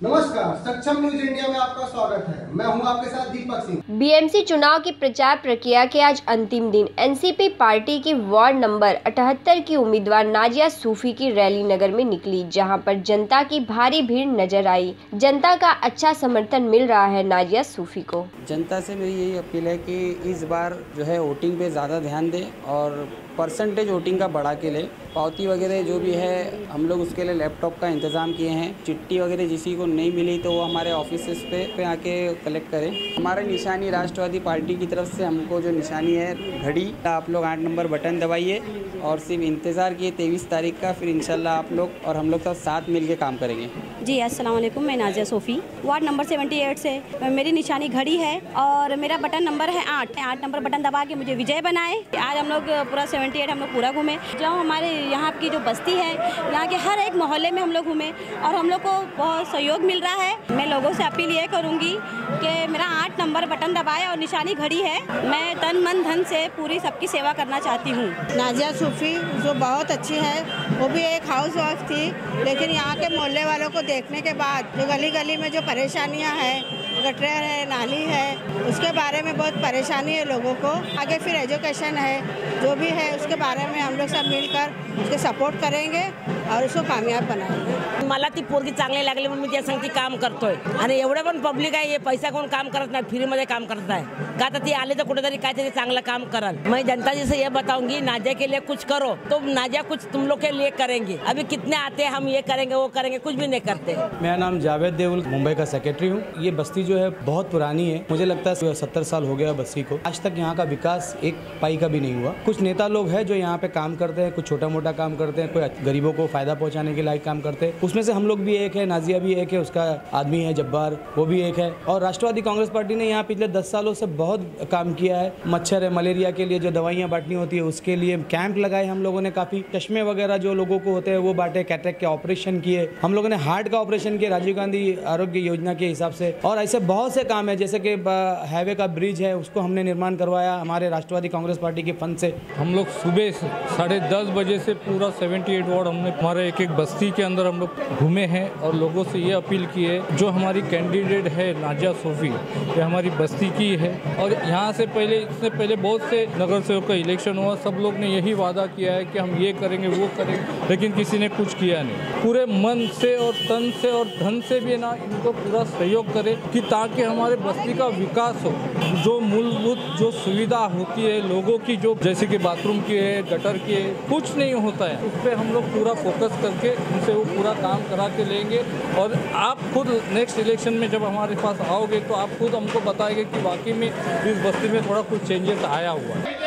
नमस्कार सक्षम news India में आपका स्वागत है। मैं हूँ आपके साथ दीपक सिंह। बीएमसी चुनाव की प्रचार प्रक्रिया के आज अंतिम दिन। एनसीपी पार्टी की वार्ड नंबर 78 की उम्मीदवार नाजिया सूफी की रैली नगर में निकली जहाँ पर जनता की भारी भीड़ नज़र आई। जनता का अच्छा समर्थन मिल रहा है नाजिया सूफी को। जनता से मेरी यही अपील है कि इस बार जो है वोटिंग पे ज़्यादा ध्यान दे और परसेंटेज वोटिंग का बढ़ा के ले। पावती वगैरह जो भी है हम लोग उसके लिए लैपटॉप का इंतज़ाम किए हैं। चिट्ठी वगैरह किसी को नहीं मिली तो वो हमारे ऑफ़िस पे पे आके कलेक्ट करें। हमारी निशानी राष्ट्रवादी पार्टी की तरफ़ से हमको जो निशानी है, घड़ी, आप लोग आठ नंबर बटन दबाइए और सिर्फ़ इंतज़ार किए, तेईस तारीख का, फिर इंशाल्लाह आप लोग और हम लोग सब साथ मिल के काम करेंगे। जी वालेकुम, मैं नाजिया सोफ़ी। वार्ड नंबर 78 से, मेरी निशानी घड़ी है और मेरा बटन नंबर है आठ। आठ नंबर बटन दबा के मुझे विजय बनाए। आज हम लोग पूरा 78 हम लोग पूरा घूमे। जो हमारे यहाँ की जो बस्ती है, यहाँ के हर एक मोहल्ले में हम लोग घूमे और हम लोग को बहुत सहयोग मिल रहा है। मैं लोगों से अपील ये करूँगी कि मेरा आठ नंबर बटन दबाए और निशानी घड़ी है। मैं तन, मन, धन से पूरी सबकी सेवा करना चाहती हूँ। नाजिया सूफी, जो बहुत अच्छी है, वो भी एक हाउस वाइफ थी, लेकिन यहाँ के मोहल्ले वालों को देखने के बाद, जो गली गली में जो परेशानियाँ हैं गटर है, नाली है, उसके बारे में बहुत परेशानी है लोगों को। आगे फिर एजुकेशन है, जो भी है, उसके बारे में हम लोग सब मिलकर उसके सपोर्ट करेंगे। और उसको कामयाब बनाएँगे मला ती पोरगी चांगली लागली म्हणून मी त्या सांगती काम करतोय. आणि एवढं पण पब्लिक आहे हे पैसा कोण काम करत नाही फ्रीमध्ये काम करत नाही. का तर ती आली तर कुठेतरी काहीतरी चांगलं काम करल. मैं जनता जी से ये बताऊँगी नाजिया के लिए कुछ करो. तो नाजिया कुछ तुम लोग के लिए करेंगे. अभी कितने आते हैं हम ये करेंगे वो करेंगे कुछ भी नहीं करते. मेरा नाम जावेद देवल मुंबई का सेक्रेटरी हूँ. ये बस्ती जो है बहुत पुरानी है. मुझे लगता है सत्तर साल हो गया बस्ती को. आज तक यहाँ का विकास एक पाई का भी नहीं हुआ. कुछ नेता लोग हैं जो यहाँ पे काम करते हैं कुछ छोटा मोटा काम करते हैं कोई गरीबों को फ़ायदा पहुँचाने के लायक काम करते। हैं उसमें से हम लोग भी एक है, नाजिया भी एक है, उसका आदमी है, जब्बार, वो भी एक है। और राष्ट्रवादी कांग्रेस पार्टी ने यहाँ पिछले दस सालों से बहुत काम किया है। मच्छर है, मलेरिया के लिए जो दवाइयाँ बांटनी होती है, उसके लिए कैंप लगाए हम लोगों ने काफ़ी। चश्मे वगैरह जो लोगों को होते हैं, वो बांटे कैटेक के ऑपरेशन किए। हम लोगों ने हार्ट का ऑपरेशन किया राजीव गांधी आरोग्य योजना के हिसाब से। और ऐसे बहुत से काम है, जैसे कि हाईवे का ब्रिज है, उसको हमने निर्माण करवाया हमारे राष्ट्रवादी कांग्रेस पार्टी के फंड से। हम लोग सुबह साढ़े दस बजे से पूरा 78 वार्ड हमने हमारे एक एक बस्ती के अंदर हम लोग घूमे हैं और लोगों से ये अपील की है, जो हमारी कैंडिडेट है नाजिया सोफी, ये हमारी बस्ती की है। और यहाँ से पहले, इससे पहले बहुत से नगर सेवक का इलेक्शन हुआ, सब लोग ने यही वादा किया है कि हम ये करेंगे, वो करेंगे, लेकिन किसी ने कुछ किया नहीं। पूरे मन से और तन से और धन से भी ना इनको पूरा सहयोग करें, कि ताकि हमारे बस्ती का विकास हो। जो मूलभूत, जो सुविधा होती है, लोगों की जो, जैसे कि बाथरूम की है, गटर की है, कुछ नहीं होता है, उस पर हम लोग पूरा फोकस करके उनसे वो पूरा काम करा के लेंगे। और आप खुद नेक्स्ट इलेक्शन में जब हमारे पास आओगे तो आप खुद हमको बताएँगे कि वाकई में इस बस्ती में थोड़ा कुछ चेंजेस आया हुआ है।